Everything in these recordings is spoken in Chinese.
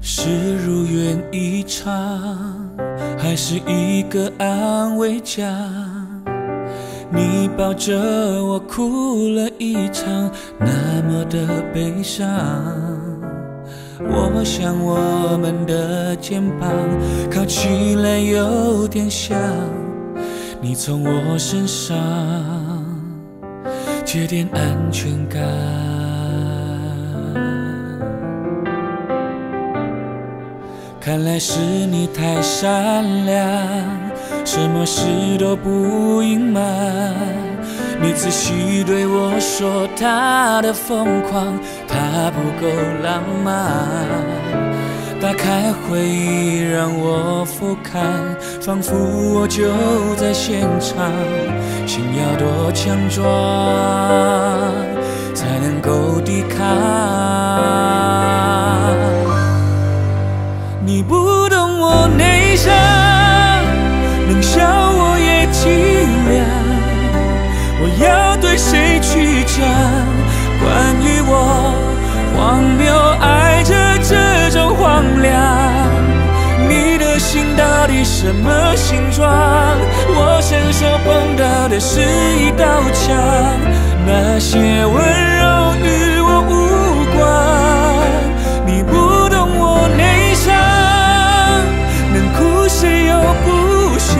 是如愿以偿，还是一个安慰奖？你抱着我哭了一场，那么的悲伤。我想我们的肩膀靠起来有点像，你从我身上借点安全感。看来是你太善良，什么事都不隐瞒。你仔细对我说他的疯狂，他不够浪漫。打开回忆让我俯瞰，仿佛我就在现场。心要多强壮，心到底什么形状？我伸手碰到的是一道墙，那些温柔与我无关。你不懂我内伤。能哭谁又不想，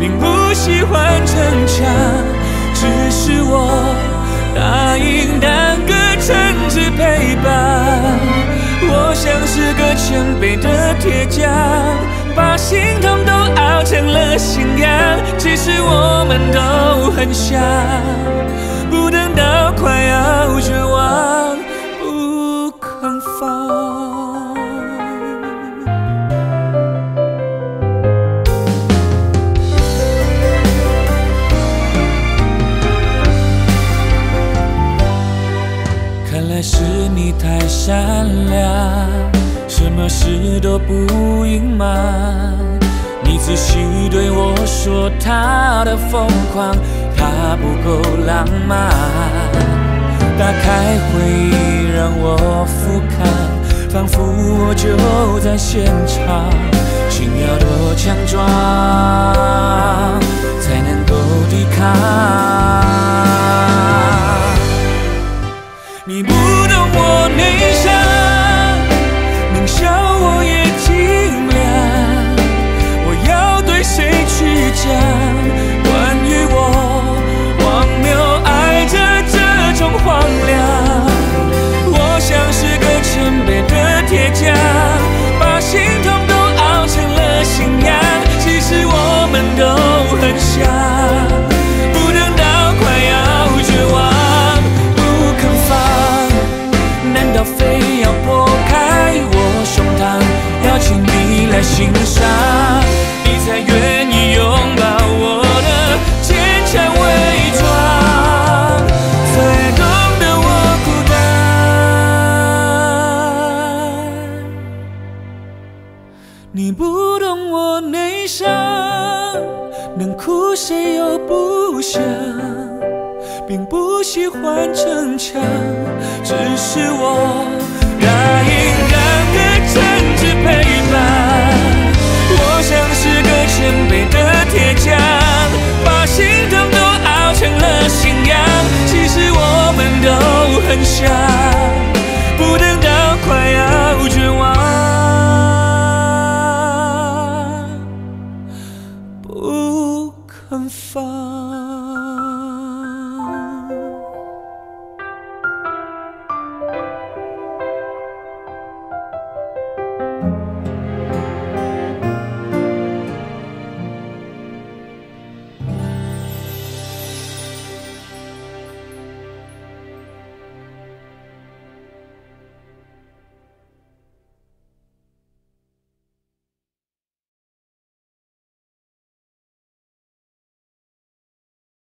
并不喜欢逞强，只是我答应是个谦卑的铁匠，把心痛都熬成了信仰。其实我们都很像，不等到快要绝望。不肯放。看来是你太善良，什么事都不隐瞒。你仔细对我说他的疯狂，他不够浪漫。打开回忆让我俯瞰，仿佛我就在现场。心要多强壮，才能够抵抗？我内伤，能哭谁又不想，并不喜欢逞强，只是我